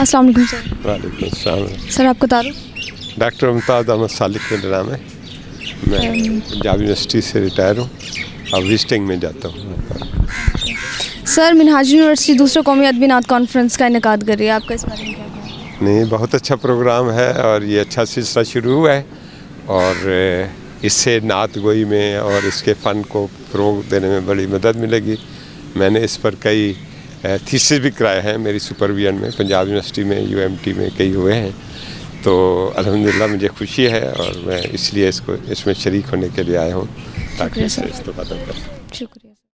अस्सलाम वालेकुम सर वालेकुम अस्सलाम सर आपका तारुफ? डॉक्टर मुमताज़ अहमद सालिक मेरा नाम है। मैं पंजाब यूनिवर्सिटी से रिटायर हूँ। अब विजिटिंग में जाता हूँ। सर मिनहाज यूनिवर्सिटी दूसरे कौमी अदबी नात कॉन्फ्रेंस का इनका कर रही है। आपका इस बारे में क्या है? नहीं बहुत अच्छा प्रोग्राम है और ये अच्छा सिलसिला शुरू हुआ है। और इससे नात गोई में और इसके फ़न को फ़रोग देने में बड़ी मदद मिलेगी। मैंने इस पर कई थीसिस भी कराए हैं मेरी सुपरविजन में पंजाब यूनिवर्सिटी में यूएमटी में कई हुए हैं। तो अलहमदिल्ला मुझे खुशी है और मैं इसलिए इसको इसमें शरीक होने के लिए आया हूँ ताकि। करूँ शुक्रिया